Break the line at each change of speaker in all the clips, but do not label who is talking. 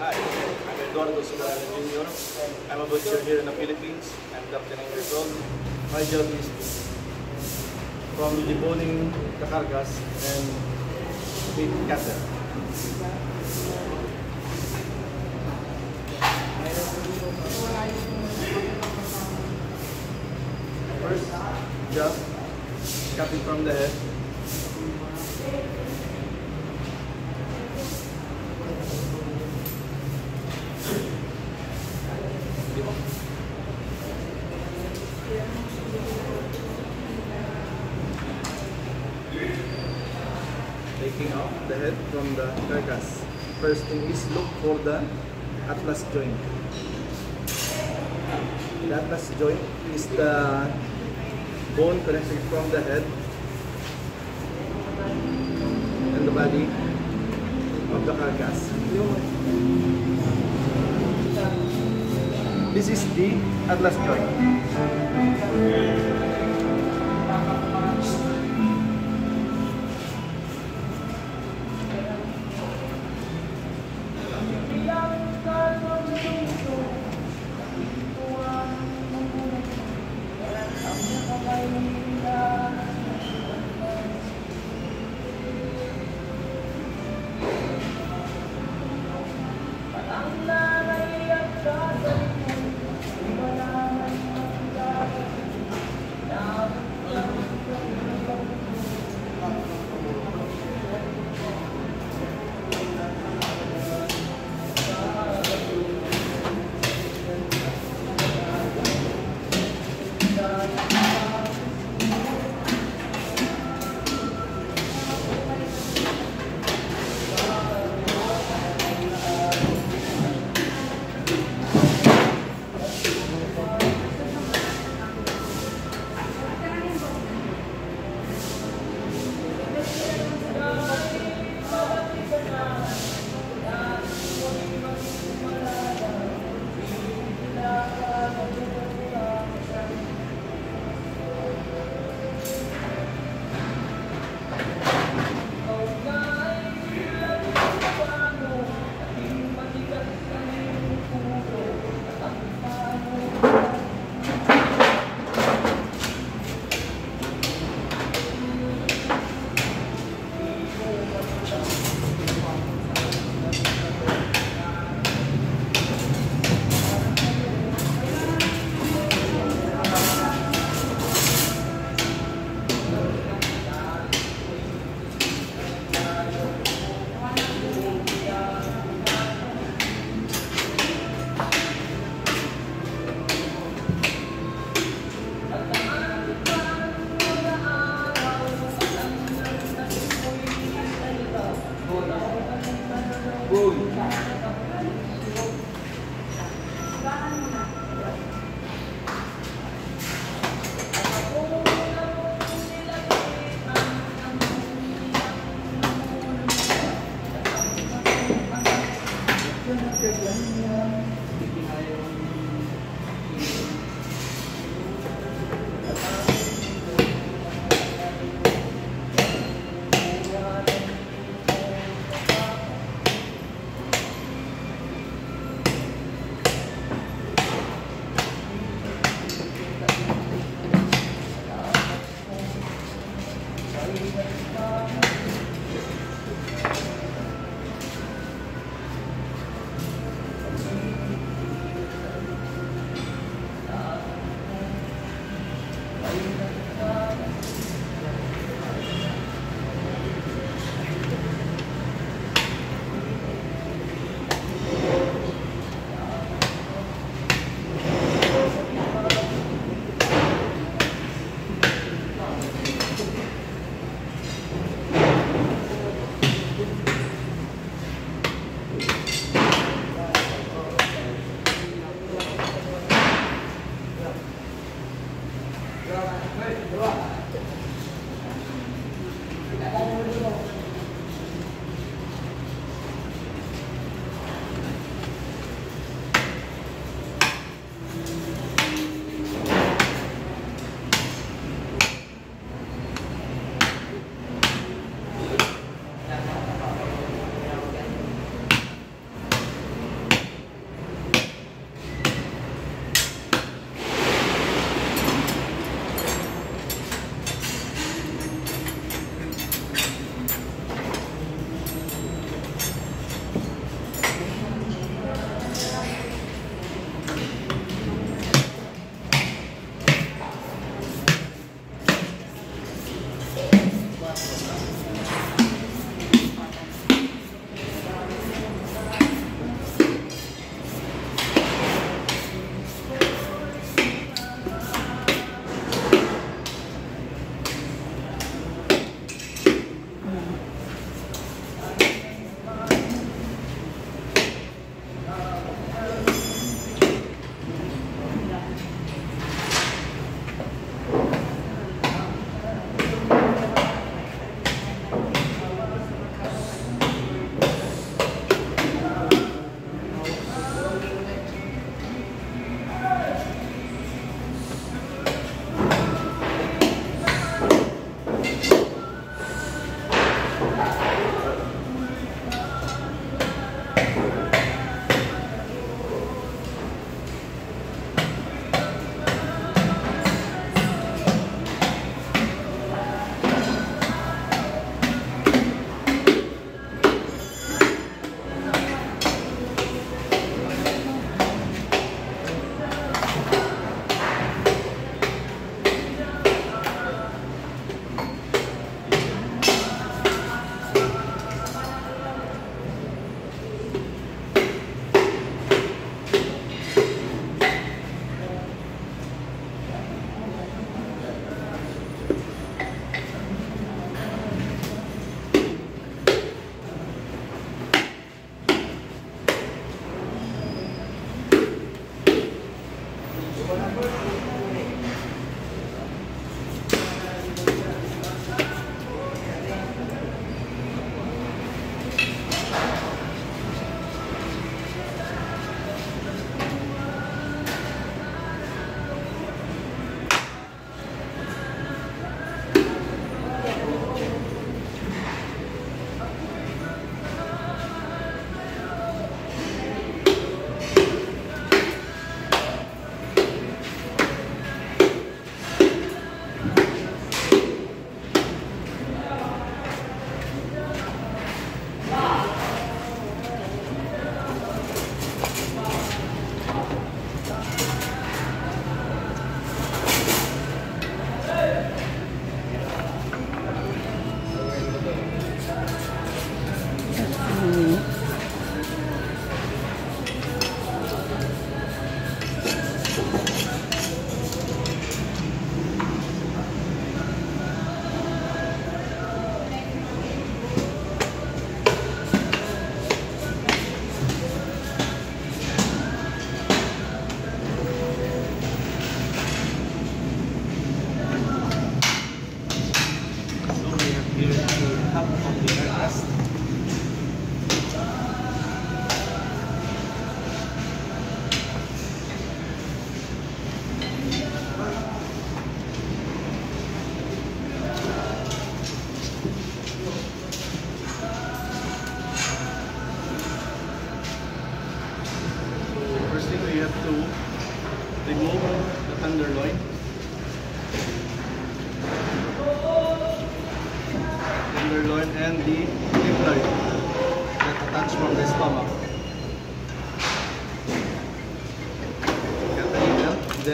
Hi, I'm Eduardo Sobrano Jr. I'm a butcher here in the Philippines. I'm 39 years old. My job is from deboning the carcass and meat cattle. First job, cutting from the head. Taking the head from the carcass. First thing is look for the atlas joint. The atlas joint is the bone connecting from the head and the body of the carcass. This is the atlas joint.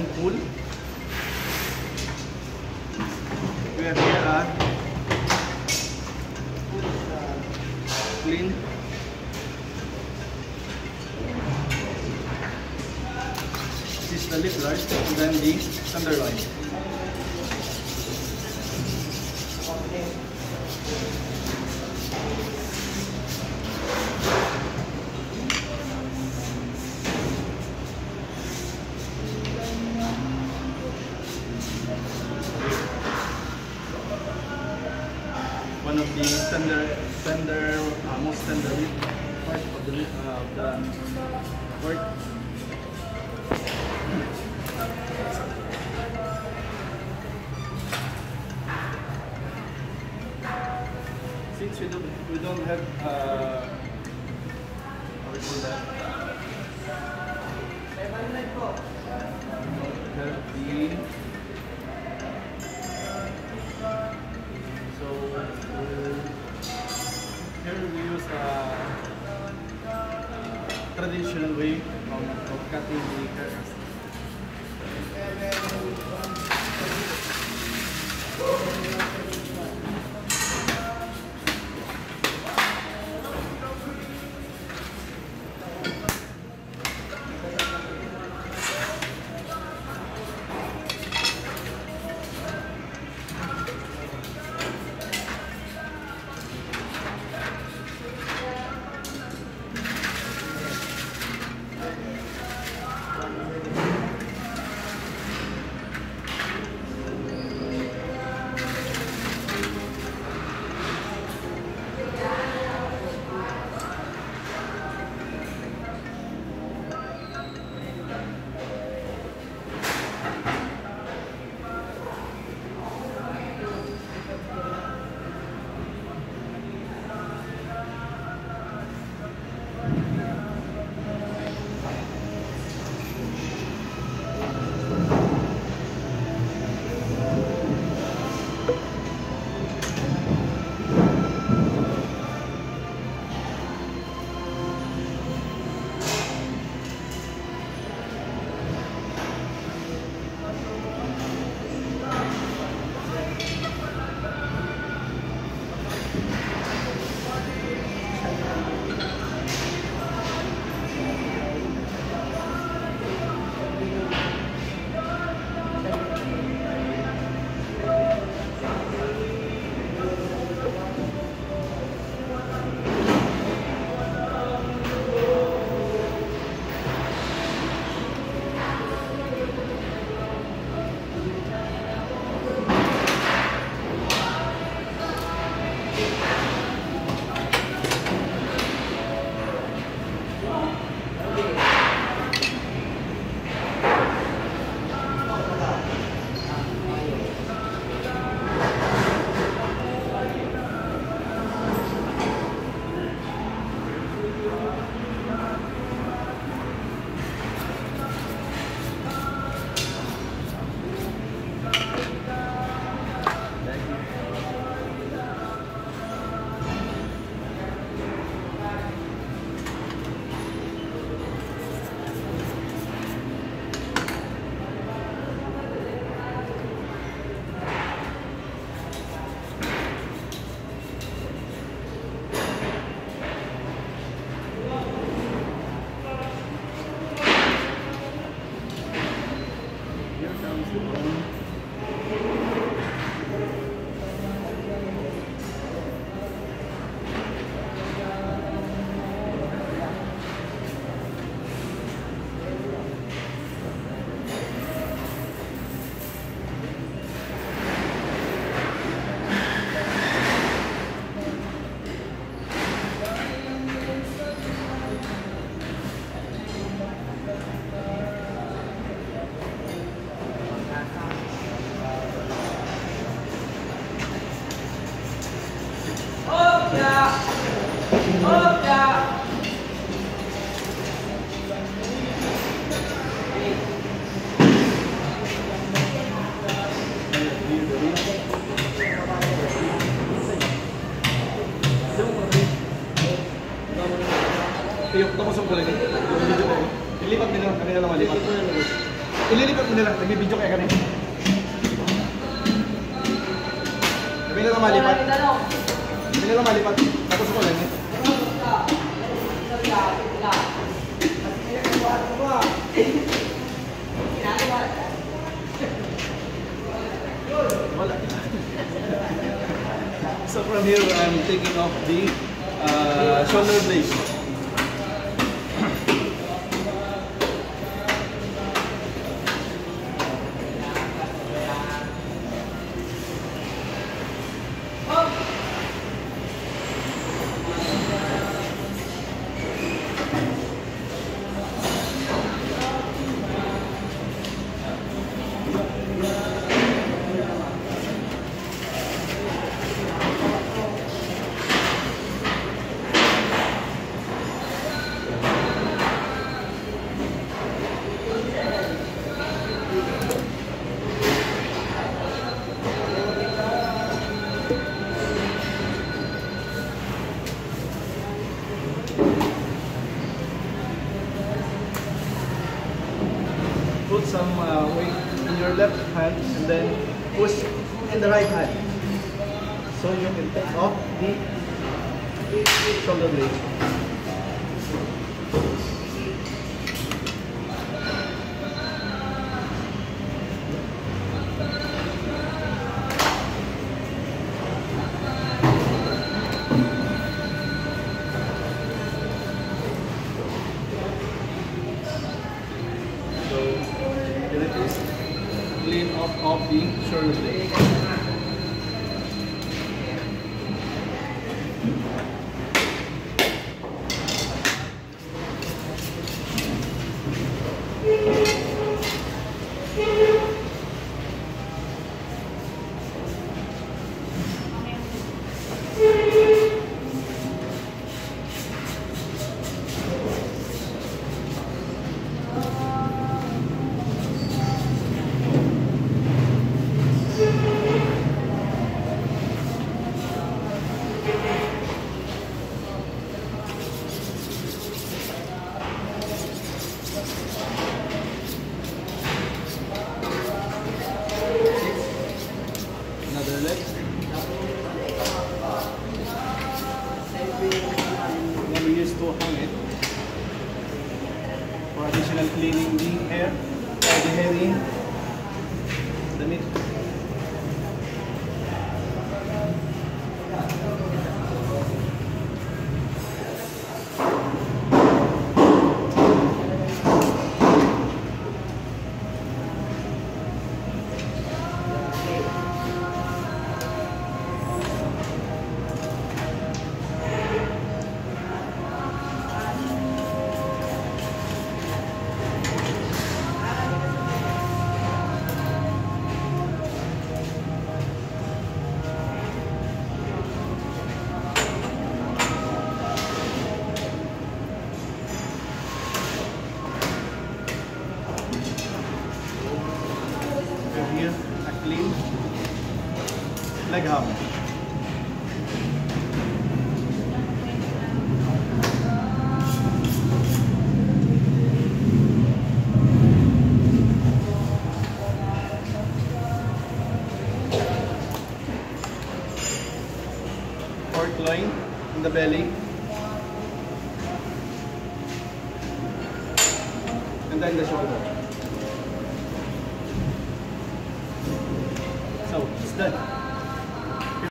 Needle, then pull. We have here a clean This is the lip large and then the tenderloin. One of the tender, tender, uh, most tender part of the, uh, of the pork. Since we don't, we don't have, uh, how call that? Use a traditional way of, of cutting the carcass. Tapos ang kulay nito. Video kayo. Ilipat nila. Kami lang malipat. Ililipat nila. Nagbibideo kayo kami. Kami lang malipat. Kami lang malipat. Tapos ang kulay. So from here, I'm taking off the uh, shoulder blade. Uh, in your left hand and then push in the right hand. So you can take off the shoulder blade. Here, a clean leg half. Um,